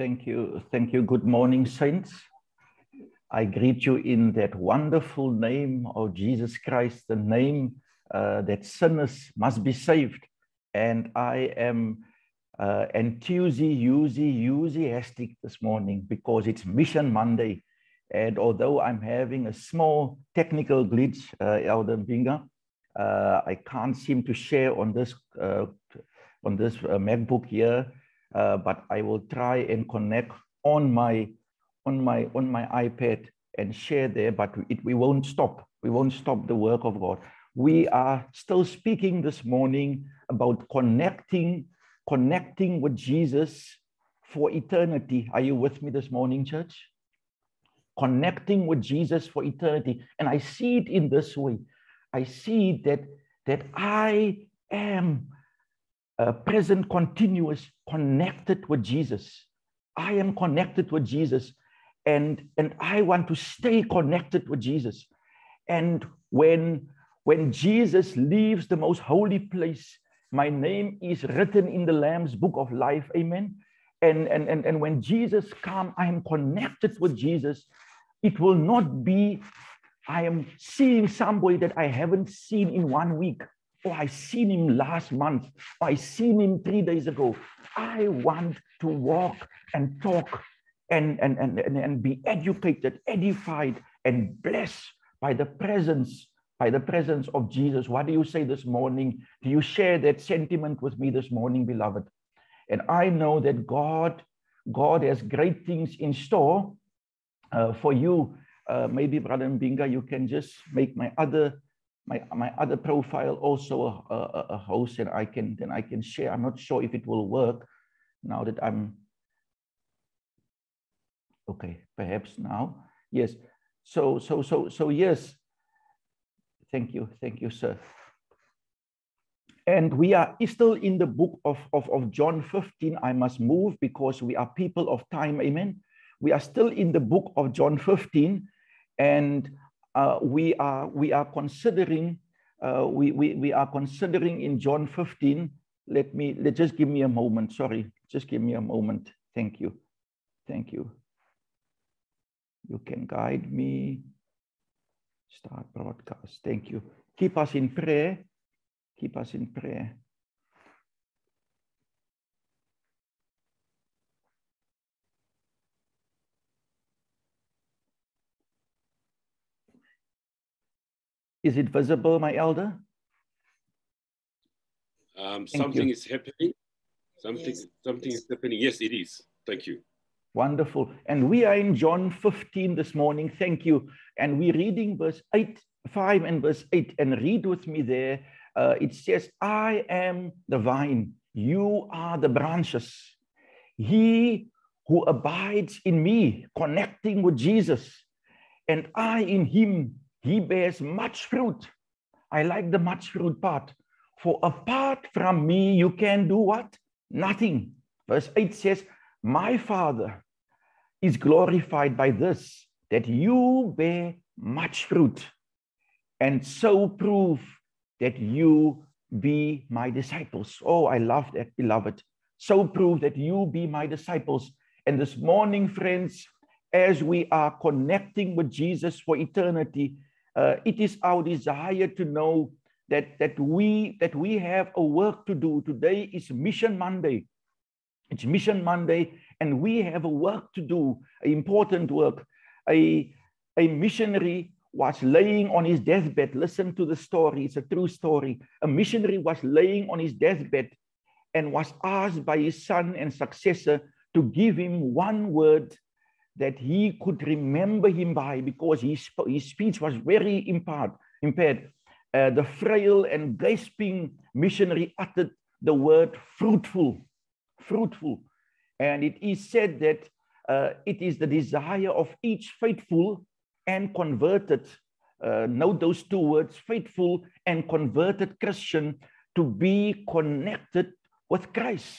Thank you. Thank you. Good morning, saints. I greet you in that wonderful name of Jesus Christ, the name uh, that sinners must be saved. And I am uh, enthusiastic this morning because it's Mission Monday. And although I'm having a small technical glitch, uh, Elder Binga, uh, I can't seem to share on this uh, on this uh, MacBook here, uh, but I will try and connect on my on my on my iPad and share there. But it, we won't stop. We won't stop the work of God. We are still speaking this morning about connecting connecting with Jesus for eternity. Are you with me this morning, church? Connecting with Jesus for eternity. And I see it in this way. I see that, that I am uh, present, continuous, connected with Jesus. I am connected with Jesus, and, and I want to stay connected with Jesus. And when, when Jesus leaves the most holy place, my name is written in the Lamb's book of life. Amen. And, and, and, and when Jesus comes, I am connected with Jesus. It will not be, I am seeing somebody that I haven't seen in one week. Oh, I seen him last month. Oh, I seen him three days ago. I want to walk and talk and, and, and, and, and be educated, edified, and blessed by the presence by the presence of Jesus. What do you say this morning? Do you share that sentiment with me this morning, beloved? And I know that God, God has great things in store uh, for you. Uh, maybe, Brother Mbinga, you can just make my other my my other profile also a, a, a host, and I can then I can share. I'm not sure if it will work now that I'm okay. Perhaps now, yes. So so so so yes. Thank you, thank you, sir. And we are still in the book of, of, of John 15. I must move because we are people of time. Amen. We are still in the book of John 15. And we are we are considering uh, we, we we are considering in John 15. Let me let just give me a moment. Sorry, just give me a moment. Thank you, thank you. You can guide me. Start broadcast. Thank you. Keep us in prayer. Keep us in prayer. Is it visible, my elder? Um, something you. is happening. Something, yes. something is happening. Yes, it is. Thank you. Wonderful. And we are in John 15 this morning. Thank you. And we're reading verse 8, 5 and verse 8. And read with me there. Uh, it says, I am the vine, you are the branches. He who abides in me, connecting with Jesus, and I in him, he bears much fruit. I like the much fruit part. For apart from me, you can do what? Nothing. Verse 8 says, My Father is glorified by this, that you bear much fruit, and so prove that you be my disciples. Oh, I love that, beloved. So prove that you be my disciples. And this morning, friends, as we are connecting with Jesus for eternity, uh, it is our desire to know that, that, we, that we have a work to do. Today is Mission Monday. It's Mission Monday, and we have a work to do, an important work. A, a missionary was laying on his deathbed. Listen to the story, it's a true story. A missionary was laying on his deathbed and was asked by his son and successor to give him one word that he could remember him by because his, his speech was very impaired. impaired. Uh, the frail and gasping missionary uttered the word fruitful, fruitful. And it is said that uh, it is the desire of each faithful and converted, uh, note those two words, faithful and converted Christian, to be connected with Christ.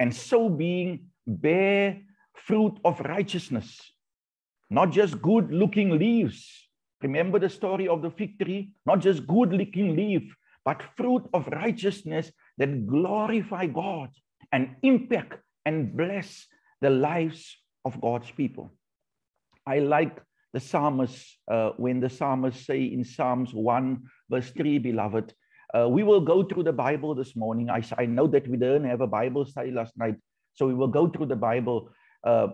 And so being bear fruit of righteousness, not just good looking leaves. Remember the story of the fig tree? Not just good looking leaf, but fruit of righteousness that glorify God and impact and bless the lives of God's people. I like the psalmist uh, when the psalmist say in Psalms 1 verse 3, beloved, uh, we will go through the Bible this morning. I, I know that we didn't have a Bible study last night, so we will go through the Bible. Uh,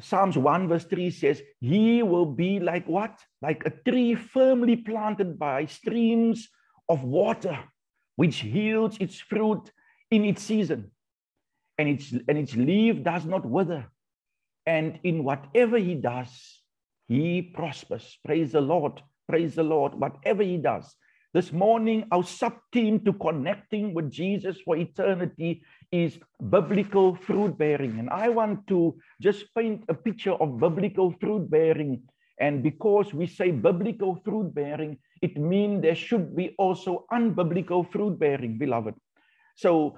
Psalms 1 verse 3 says, He will be like what? Like a tree firmly planted by streams of water, which yields its fruit in its season, and its, and its leaf does not wither. And in whatever he does, he prospers. Praise the Lord. Praise the Lord. Whatever he does. This morning, our sub to connecting with Jesus for eternity is biblical fruit bearing. And I want to just paint a picture of biblical fruit bearing. And because we say biblical fruit bearing, it means there should be also unbiblical fruit bearing, beloved. So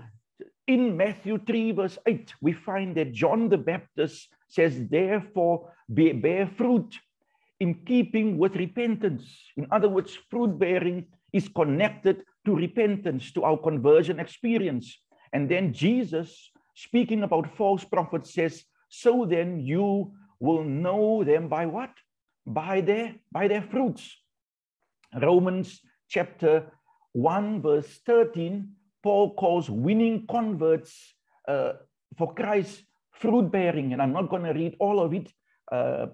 in Matthew 3, verse 8, we find that John the Baptist says, therefore, bear fruit in keeping with repentance. In other words, fruit bearing is connected to repentance, to our conversion experience. And then Jesus, speaking about false prophets, says, So then you will know them by what? By their, by their fruits. Romans chapter 1, verse 13, Paul calls winning converts uh, for Christ fruit bearing. And I'm not going to read all of it. Uh,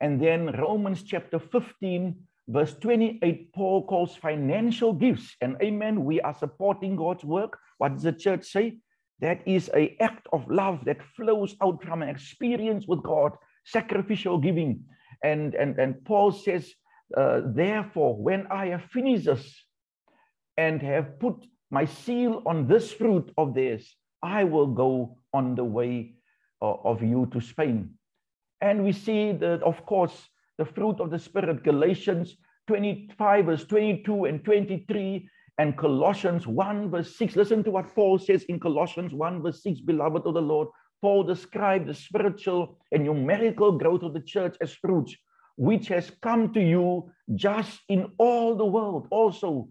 and then Romans chapter 15, verse 28, Paul calls financial gifts. And amen, we are supporting God's work. What does the church say? That is an act of love that flows out from an experience with God, sacrificial giving. And, and, and Paul says, uh, therefore, when I have finished this and have put my seal on this fruit of theirs, I will go on the way of you to Spain. And we see that, of course, the fruit of the Spirit, Galatians 25, verse 22 and 23, and Colossians 1, verse 6. Listen to what Paul says in Colossians 1, verse 6, beloved of the Lord. Paul described the spiritual and numerical growth of the church as fruits, which has come to you just in all the world. Also,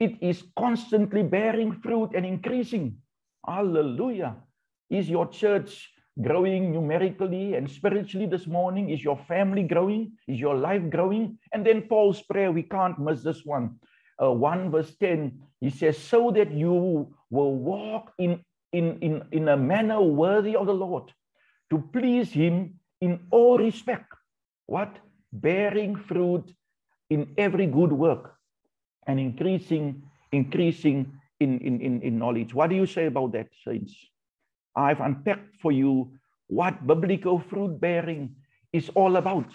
it is constantly bearing fruit and increasing. Hallelujah. Is your church growing numerically and spiritually this morning? Is your family growing? Is your life growing? And then Paul's prayer, we can't miss this one. Uh, 1 verse 10, he says, so that you will walk in, in, in, in a manner worthy of the Lord, to please him in all respect. What? Bearing fruit in every good work and increasing, increasing in, in, in, in knowledge. What do you say about that, saints? I've unpacked for you what biblical fruit bearing is all about.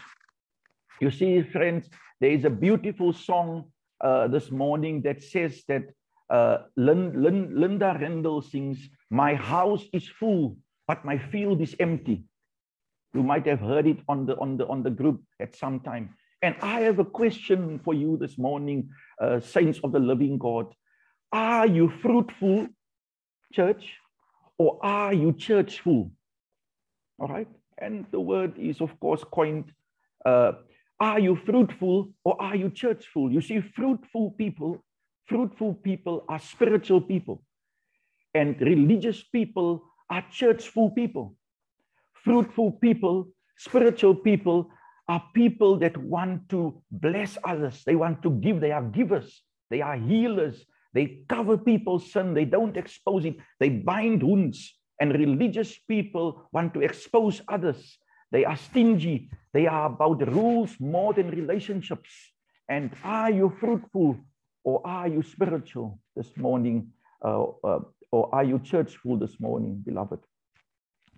You see, friends, there is a beautiful song uh, this morning that says that uh, Linda Randle sings, My house is full, but my field is empty. You might have heard it on the, on the, on the group at some time. And I have a question for you this morning, uh, saints of the living God. Are you fruitful, church? Or are you churchful? All right. And the word is, of course, coined uh, are you fruitful or are you churchful? You see, fruitful people, fruitful people are spiritual people, and religious people are churchful people. Fruitful people, spiritual people are people that want to bless others. They want to give. They are givers. They are healers. They cover people's sin. They don't expose it. They bind wounds. And religious people want to expose others. They are stingy. They are about rules more than relationships. And are you fruitful or are you spiritual this morning? Uh, uh, or are you churchful this morning, beloved?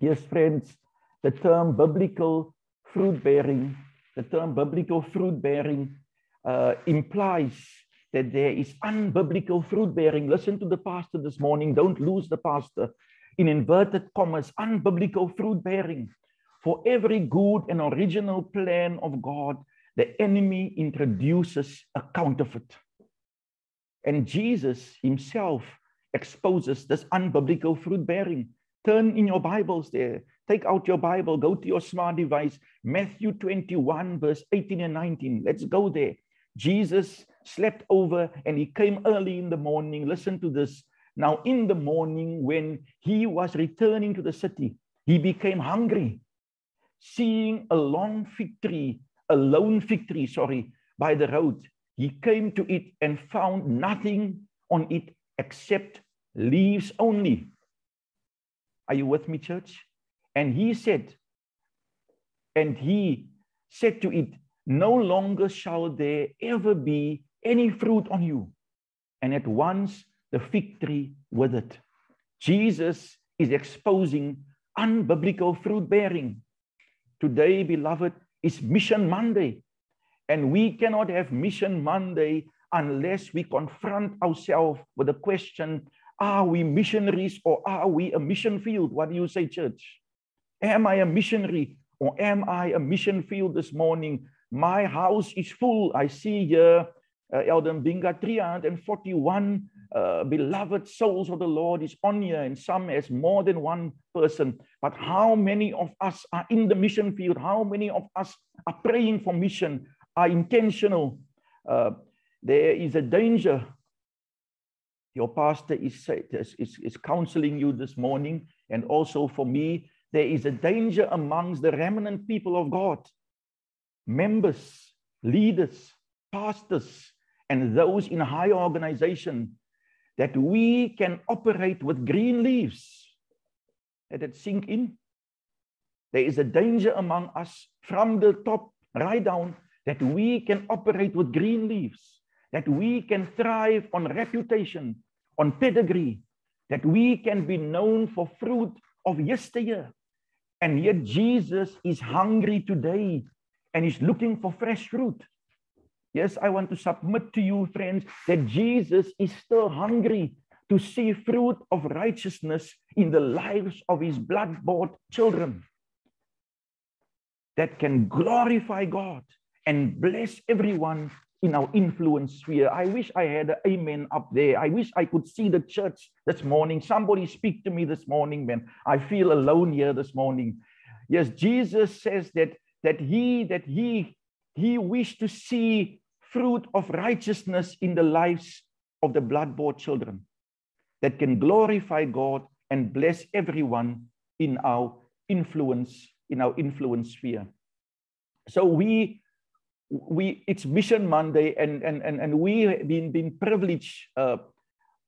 Yes, friends, the term biblical fruit bearing, the term biblical fruit bearing uh, implies that there is unbiblical fruit bearing. Listen to the pastor this morning. Don't lose the pastor. In inverted commas, unbiblical fruit bearing. For every good and original plan of God, the enemy introduces a counterfeit. And Jesus himself exposes this unbiblical fruit bearing. Turn in your Bibles there. Take out your Bible, go to your smart device, Matthew 21, verse 18 and 19. Let's go there. Jesus slept over and he came early in the morning. Listen to this. Now, in the morning, when he was returning to the city, he became hungry. Seeing a long fig tree, a lone fig tree, sorry, by the road, he came to it and found nothing on it except leaves only. Are you with me, church? And he said, and he said to it, No longer shall there ever be any fruit on you. And at once the fig tree withered. Jesus is exposing unbiblical fruit bearing. Today, beloved, is Mission Monday. And we cannot have Mission Monday unless we confront ourselves with the question are we missionaries or are we a mission field? What do you say, church? Am I a missionary or am I a mission field this morning? My house is full. I see here, uh, Elder Binga, 341 uh, beloved souls of the Lord is on here, and some as more than one person. But how many of us are in the mission field? How many of us are praying for mission, are intentional? Uh, there is a danger. Your pastor is, is, is counseling you this morning, and also for me, there is a danger amongst the remnant people of God, members, leaders, pastors, and those in higher organization that we can operate with green leaves. Let it sink in. There is a danger among us from the top right down that we can operate with green leaves, that we can thrive on reputation, on pedigree, that we can be known for fruit of yesteryear. And yet Jesus is hungry today and is looking for fresh fruit. Yes, I want to submit to you, friends, that Jesus is still hungry to see fruit of righteousness in the lives of his blood bought children that can glorify God and bless everyone in our influence sphere. I wish I had an amen up there. I wish I could see the church this morning. Somebody speak to me this morning, man. I feel alone here this morning. Yes, Jesus says that that he that he he wished to see fruit of righteousness in the lives of the blood-bought children that can glorify God and bless everyone in our influence in our influence sphere. So we we it's Mission Monday and and and, and we have been been privileged uh,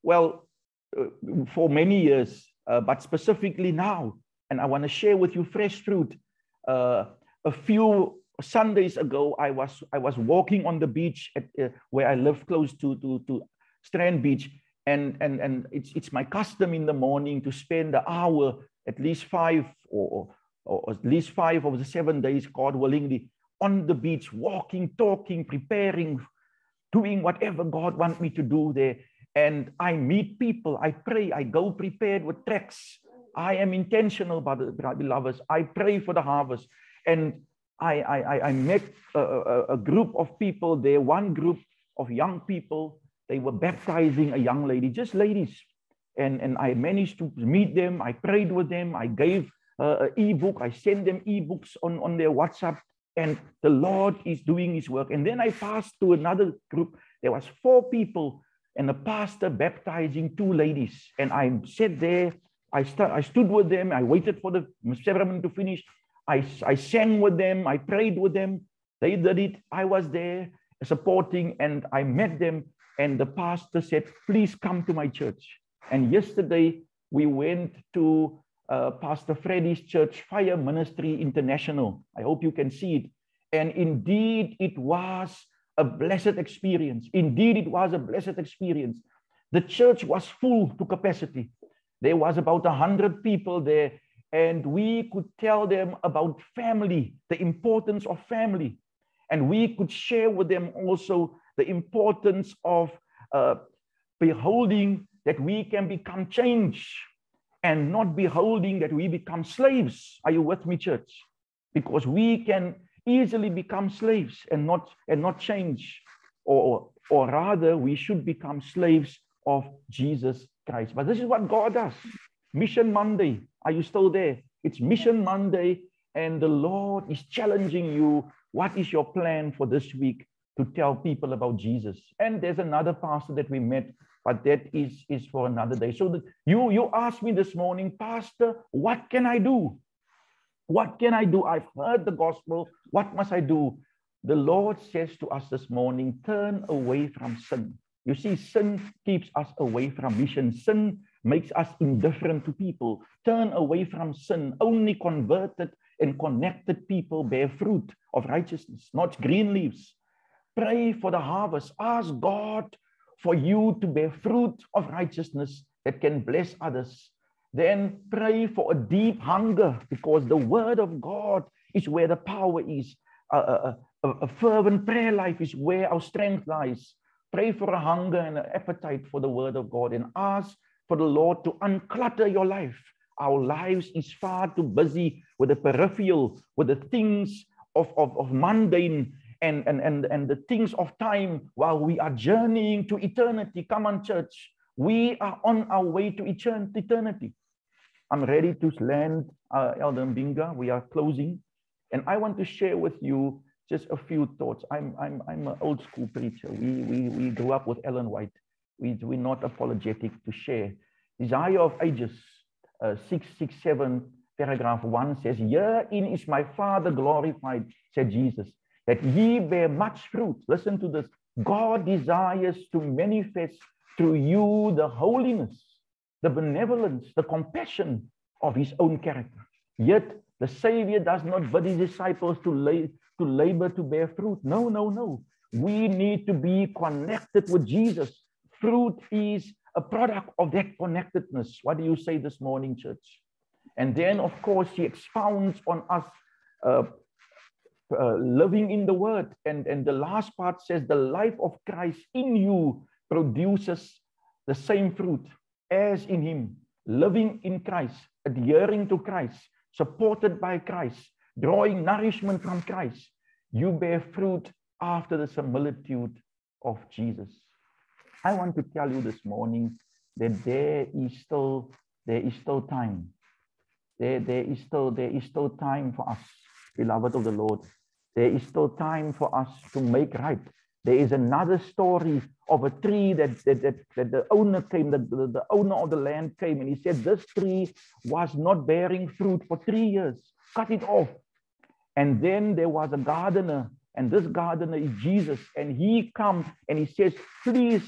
well uh, for many years, uh, but specifically now, and I want to share with you fresh fruit. Uh, a few Sundays ago, I was I was walking on the beach at, uh, where I live close to, to, to Strand Beach, and, and, and it's, it's my custom in the morning to spend the hour, at least five or, or at least five of the seven days, God willingly, on the beach, walking, talking, preparing, doing whatever God wants me to do there. And I meet people, I pray, I go prepared with tracks. I am intentional, beloveds. I pray for the harvest. And I, I, I met a, a, a group of people there, one group of young people. They were baptizing a young lady, just ladies. And, and I managed to meet them. I prayed with them. I gave uh, an ebook. I sent them ebooks on, on their WhatsApp. And the Lord is doing his work. And then I passed to another group. There was four people and a pastor baptizing two ladies. And I sat there. I, st- I stood with them. I waited for the ceremony to finish. I, I sang with them, I prayed with them. They did it. I was there supporting and I met them. And the pastor said, Please come to my church. And yesterday we went to uh, Pastor Freddy's church, Fire Ministry International. I hope you can see it. And indeed, it was a blessed experience. Indeed, it was a blessed experience. The church was full to capacity. There was about 100 people there and we could tell them about family, the importance of family. And we could share with them also the importance of uh, beholding that we can become changed and not beholding that we become slaves. Are you with me, church? Because we can easily become slaves and not and not change, or or rather, we should become slaves of Jesus Christ. But this is what God does. Mission Monday. Are you still there? It's Mission Monday, and the Lord is challenging you. What is your plan for this week to tell people about Jesus? And there's another pastor that we met, but that is, is for another day. So that you, you asked me this morning, Pastor, what can I do? What can I do? I've heard the gospel. What must I do? The Lord says to us this morning turn away from sin. You see, sin keeps us away from mission. Sin makes us indifferent to people. Turn away from sin. Only converted and connected people bear fruit of righteousness, not green leaves. Pray for the harvest. Ask God for you to bear fruit of righteousness that can bless others. Then pray for a deep hunger because the word of God is where the power is. A, a, a, fervent prayer life is where our strength lies. Pray for a hunger and an appetite for the word of God and ask for the Lord to unclutter your life. Our lives is far too busy with the peripheral, with the things of, of, of mundane and, and, and, and the things of time while we are journeying to eternity. Come on, church. We are on our way to eternity. I'm ready to land, uh, Elder Mbinga. We are closing. And I want to share with you just a few thoughts. I'm, I'm, I'm an old school preacher. We, we, we grew up with Ellen White. We, we're not apologetic to share. Desire of Ages, uh, 667, paragraph 1 says, Herein is my Father glorified, said Jesus, that ye bear much fruit. Listen to this. God desires to manifest through you the holiness, the benevolence, the compassion of his own character. Yet the Savior does not bid his disciples to, lay, to labor to bear fruit. No, no, no. We need to be connected with Jesus. Fruit is a product of that connectedness. What do you say this morning, church? And then, of course, he expounds on us uh, uh, living in the word. And, and the last part says, the life of Christ in you produces the same fruit as in him. Living in Christ, adhering to Christ, supported by Christ, drawing nourishment from Christ. You bear fruit after the similitude of Jesus. I want to tell you this morning that there is still there is still time. There, there is still there is still time for us, beloved of the Lord. There is still time for us to make right. There is another story of a tree that, that, that, that the owner came, the, the, the owner of the land came, and he said, This tree was not bearing fruit for three years. Cut it off. And then there was a gardener, and this gardener is Jesus, and he comes and he says, Please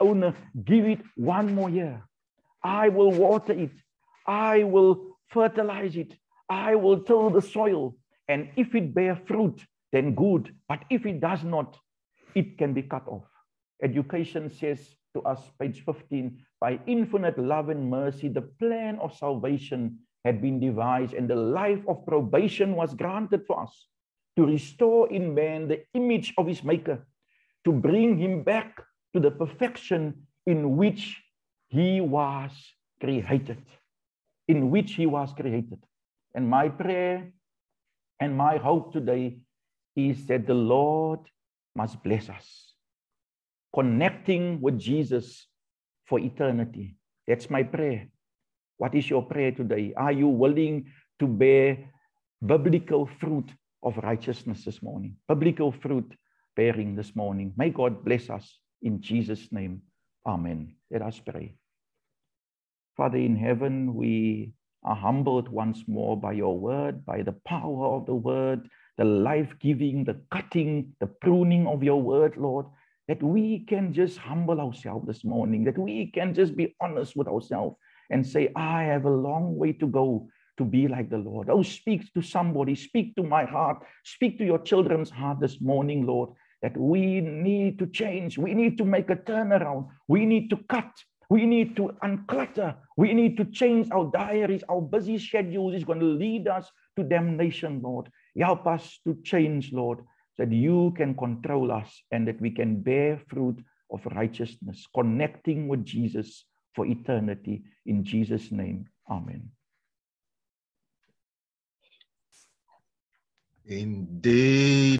owner, give it one more year. I will water it. I will fertilize it. I will till the soil. And if it bear fruit, then good. But if it does not, it can be cut off. Education says to us, page 15, by infinite love and mercy, the plan of salvation had been devised, and the life of probation was granted for us to restore in man the image of his maker, to bring him back to the perfection in which he was created. In which he was created. And my prayer and my hope today is that the Lord must bless us. Connecting with Jesus for eternity. That's my prayer. What is your prayer today? Are you willing to bear biblical fruit of righteousness this morning? Biblical fruit bearing this morning. May God bless us in Jesus' name, Amen. Let us pray. Father in heaven, we are humbled once more by your word, by the power of the word, the life giving, the cutting, the pruning of your word, Lord, that we can just humble ourselves this morning, that we can just be honest with ourselves and say, I have a long way to go to be like the Lord. Oh, speak to somebody, speak to my heart, speak to your children's heart this morning, Lord, that we need to change. We need to make a turnaround. We need to cut. We need to unclutter. We need to change our diaries. Our busy schedules is going to lead us to damnation, Lord. Help us to change, Lord, that you can control us and that we can bear fruit of righteousness, connecting with Jesus for eternity. In Jesus' name, Amen. Indeed.